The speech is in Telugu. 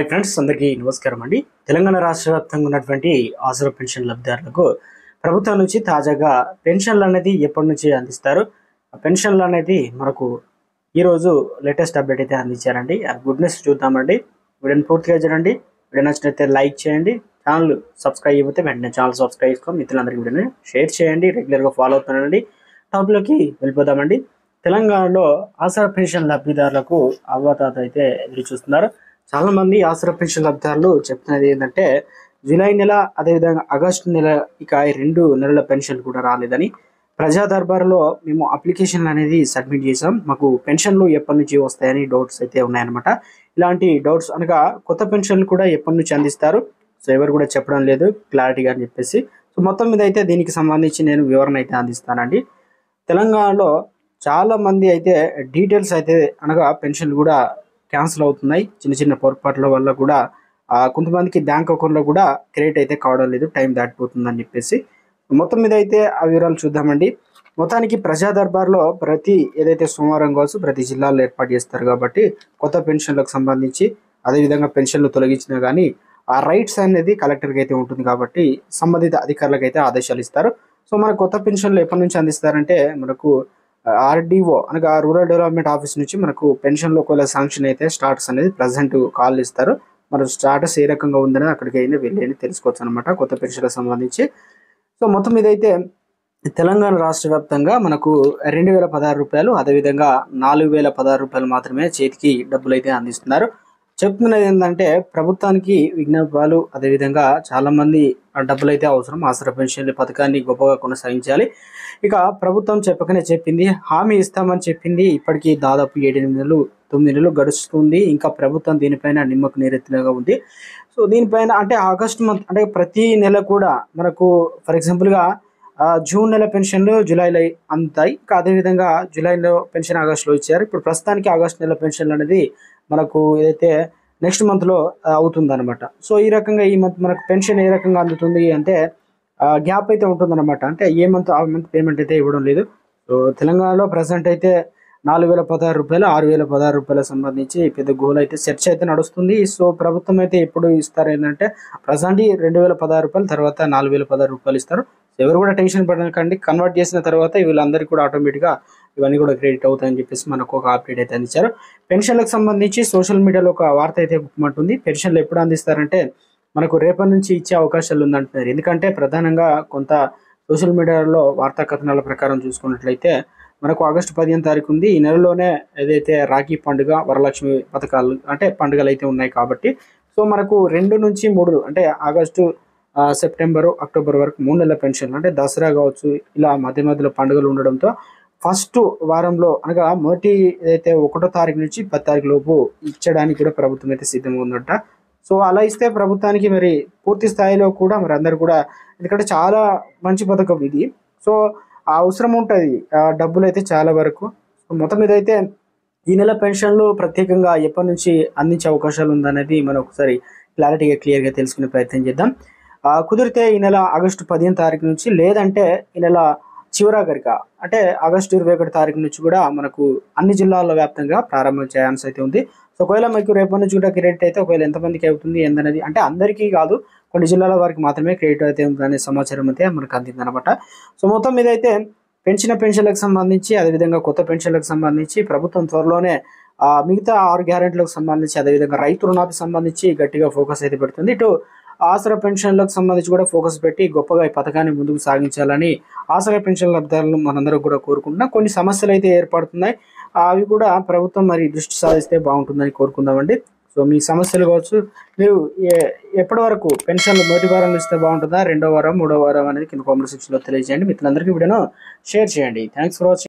హాయ్ ఫ్రెండ్స్ అందరికీ నమస్కారం అండి. తెలంగాణ రాష్ట్ర వ్యాప్తంగా ఉన్నటువంటి ఆసరా పెన్షన్ లబ్ధిదారులకు ప్రభుత్వం నుంచి తాజాగా పెన్షన్లు అనేది ఎప్పటి నుంచి అందిస్తారు? పెన్షన్లు అనేది మనకు ఈరోజు లేటెస్ట్ అప్డేట్ అయితే అందించారండి. ఆ గుడ్నెస్ చూద్దామండి. వీడియోని పూర్తిగా చూడండి. వీడియో నచ్చినట్లయితే లైక్ చేయండి. ఛానల్ సబ్స్క్రైబ్ అయిపోతే వెంటనే ఛానల్ సబ్స్క్రైబ్ చేసుకొని మిత్రులందరికీ వీడియోని షేర్ చేయండి. రెగ్యులర్గా ఫాలో అవుతానండి. టాప్లోకి వెళ్ళిపోదామండి. తెలంగాణలో ఆసరా పెన్షన్ లబ్ధిదారులకు అవతాత అయితే ఎదురు చూస్తున్నారు. చాలా మంది ఆసరా పెన్షన్ లబ్ధిదారులు చెప్తున్నది ఏంటంటే జూలై నెల అదేవిధంగా ఆగస్టు నెల ఇక రెండు నెలల పెన్షన్ కూడా రాలేదని ప్రజా దర్బార్లో మేము అప్లికేషన్ అనేది సబ్మిట్ చేసాం మాకు పెన్షన్లు ఎప్పటి నుంచి వస్తాయని డౌట్స్ అయితే ఉన్నాయన్నమాట. ఇలాంటి డౌట్స్ అనగా కొత్త పెన్షన్లు కూడా ఎప్పటి నుంచి అందిస్తారు? సో ఎవరు కూడా చెప్పడం లేదు. క్లారిటీగా అని చెప్పేసి. సో మొత్తం మీద అయితే దీనికి సంబంధించి నేను వివరణ అయితే అందిస్తానండి. తెలంగాణలో చాలా మంది అయితే డీటెయిల్స్ అయితే అనగా పెన్షన్లు కూడా క్యాన్సిల్ అవుతున్నాయి. చిన్న చిన్న పొరపాట్ల వల్ల కూడా కొంతమందికి బ్యాంక్ అకౌంట్లో కూడా క్రెడిట్ అయితే కావడం లేదు. టైం దాటిపోతుందని చెప్పేసి. మొత్తం మీద అయితే ఆ వివరాలు చూద్దామండి. మొత్తానికి ప్రజా దర్బార్లో ప్రతి ఏదైతే సోమవారం కావచ్చు ప్రతి జిల్లాలో ఏర్పాటు చేస్తారు కాబట్టి కొత్త పెన్షన్లకు సంబంధించి అదేవిధంగా పెన్షన్లు తొలగించినా కానీ ఆ రైట్స్ అనేది కలెక్టర్కి అయితే ఉంటుంది కాబట్టి సంబంధిత అధికారులకు అయితే ఆదేశాలు ఇస్తారు. సో మన కొత్త పెన్షన్లు ఎప్పటి నుంచి అందిస్తారంటే మనకు ఆర్డీఓ అనగా రూరల్ డెవలప్మెంట్ ఆఫీస్ నుంచి మనకు పెన్షన్లో ఒకవేళ శాంక్షన్ అయితే స్టాటస్ అనేది ప్రజెంట్ కాల్ ఇస్తారు. మన స్టాటస్ ఏ రకంగా ఉందని అక్కడికి అయినా వెళ్ళి అని తెలుసుకోవచ్చు అనమాట కొత్త పెన్షన్లకు సంబంధించి. సో మొత్తం ఇదైతే తెలంగాణ రాష్ట్ర వ్యాప్తంగా మనకు రెండు వేల పదహారు రూపాయలు అదేవిధంగా నాలుగు వేల పదహారు రూపాయలు మాత్రమే చేతికి డబ్బులు అయితే అందిస్తున్నారు. చెప్తున్నది ఏంటంటే ప్రభుత్వానికి విజ్ఞాపాలు అదేవిధంగా చాలా మంది డబ్బులు అయితే అవసరం ఆసరా పెన్షన్ల పథకాన్ని గొప్పగా కొనసాగించాలి. ఇక ప్రభుత్వం చెప్పకనే చెప్పింది హామీ ఇస్తామని చెప్పింది. ఇప్పటికీ దాదాపు ఏడెనిమిది నెలలు తొమ్మిది నెలలు గడుస్తుంది. ఇంకా ప్రభుత్వం దీనిపైన నిమ్మకు నీరెత్తినగా ఉంది. సో దీనిపైన అంటే ఆగస్ట్ మంత్ అంటే ప్రతి నెల కూడా మనకు ఫర్ ఎగ్జాంపుల్గా జూన్ నెల పెన్షన్లు జూలైలో అందుతాయి ఇంకా అదేవిధంగా జూలైలో పెన్షన్ ఆగస్టులో ఇచ్చారు. ఇప్పుడు ప్రస్తుతానికి ఆగస్ట్ నెల పెన్షన్లు అనేది మనకు ఏదైతే నెక్స్ట్ మంత్లో అవుతుందన్నమాట. సో ఈ రకంగా ఈ మంత్ మనకు పెన్షన్ ఏ రకంగా అందుతుంది అంటే గ్యాప్ అయితే ఉంటుందన్నమాట. అంటే ఏ మంత్ ఆ మంత్ పేమెంట్ అయితే ఇవ్వడం లేదు. సో తెలంగాణలో ప్రజెంట్ అయితే నాలుగు వేల పదహారు రూపాయలు ఆరు వేల పదహారు రూపాయలకు సంబంధించి పెద్ద గోల్ అయితే చర్చ అయితే నడుస్తుంది. సో ప్రభుత్వం అయితే ఎప్పుడు ఇస్తారు ఏంటంటే ప్రజెంట్ రెండు వేల పదహారు రూపాయలు తర్వాత నాలుగు వేల పదహారు రూపాయలు ఇస్తారు. ఎవరు కూడా టెన్షన్ పడకండి. కన్వర్ట్ చేసిన తర్వాత వీళ్ళందరికీ కూడా ఆటోమేటిక్గా ఇవన్నీ కూడా క్రెడిట్ అవుతాయని చెప్పేసి మనకు ఒక అప్డేట్ అయితే అందించారు. పెన్షన్లకు సంబంధించి సోషల్ మీడియాలో ఒక వార్త అయితే ఉంటుంది పెన్షన్లు ఎప్పుడు అందిస్తారంటే మనకు రేపటి నుంచి ఇచ్చే అవకాశాలు ఉందంటున్నారు. ఎందుకంటే ప్రధానంగా కొంత సోషల్ మీడియాలో వార్తా కథనాల ప్రకారం చూసుకున్నట్లయితే మనకు ఆగస్టు పదిహేను తారీఖు ఉంది. ఈ నెలలోనే ఏదైతే రాఖీ పండుగ వరలక్ష్మి పథకాలు అంటే పండుగలు అయితే ఉన్నాయి కాబట్టి. సో మనకు రెండు నుంచి మూడు అంటే ఆగస్టు సెప్టెంబరు అక్టోబర్ వరకు మూడు నెలల పెన్షన్ అంటే దసరా కావచ్చు ఇలా మధ్య మధ్యలో పండుగలు ఉండడంతో ఫస్ట్ వారంలో అనగా మొదటి ఏదైతే ఒకటో తారీఖు నుంచి పది తారీఖు లోపు ఇచ్చడానికి కూడా ప్రభుత్వం అయితే సిద్ధంగా ఉందంట. సో అలా ఇస్తే ప్రభుత్వానికి మరి పూర్తి స్థాయిలో కూడా మరి అందరు కూడా ఎందుకంటే చాలా మంచి పథకం ఇది. సో అవసరం ఉంటుంది. ఆ డబ్బులు అయితే చాలా వరకు. సో మొత్తం మీద అయితే ఈ నెల పెన్షన్లు ప్రత్యేకంగా ఎప్పటి నుంచి అందించే అవకాశాలు ఉందనేది మనం ఒకసారి క్లారిటీగా క్లియర్గా తెలుసుకునే ప్రయత్నం చేద్దాం. కుదిరితే ఈ నెల ఆగస్టు పదిహేను తారీఖు నుంచి లేదంటే ఈ నెల చివరాగరిక అంటే ఆగస్టు ఇరవై ఒకటి తారీఖు నుంచి కూడా మనకు అన్ని జిల్లాల్లో వ్యాప్తంగా ప్రారంభం చేయాల్సి అయితే ఉంది. సో ఒకవేళ మీకు రేపటి నుంచి కూడా క్రెడిట్ అయితే ఒకవేళ ఎంతమందికి అవుతుంది ఏందనేది అంటే అందరికీ కాదు కొన్ని జిల్లాల వారికి మాత్రమే క్రెడిట్ అయితే ఉందనే సమాచారం అయితే మనకు అందింది అనమాట సో మొత్తం మీద అయితే పెంచిన పెన్షన్లకు సంబంధించి అదేవిధంగా కొత్త పెన్షన్లకు సంబంధించి ప్రభుత్వం త్వరలోనే మిగతా ఆరు గ్యారెంటీలకు సంబంధించి అదేవిధంగా రైతు రుణాలకు సంబంధించి గట్టిగా ఫోకస్ అయితే పెడుతుంది. ఇటు ఆసరా పెన్షన్లకు సంబంధించి కూడా ఫోకస్ పెట్టి గొప్పగా ఈ పథకాన్ని ముందుకు సాగించాలని ఆసరా పెన్షన్ లబ్ధాలను మనందరం కూడా కోరుకుంటున్నాం. కొన్ని సమస్యలు అయితే ఏర్పడుతున్నాయి. అవి కూడా ప్రభుత్వం మరి దృష్టి సాధిస్తే బాగుంటుందని కోరుకుందామండి. సో మీ సమస్యలు కావచ్చు మీరు ఎప్పటి వరకు పెన్షన్లు మొదటి వారం ఇస్తే బాగుంటుందా రెండో వారం మూడో వారం అనేది కింద కామెంట్ సెక్షన్లో తెలియజేయండి. మిత్రులందరికీ వీడియోను షేర్ చేయండి. Thanks for watching